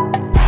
you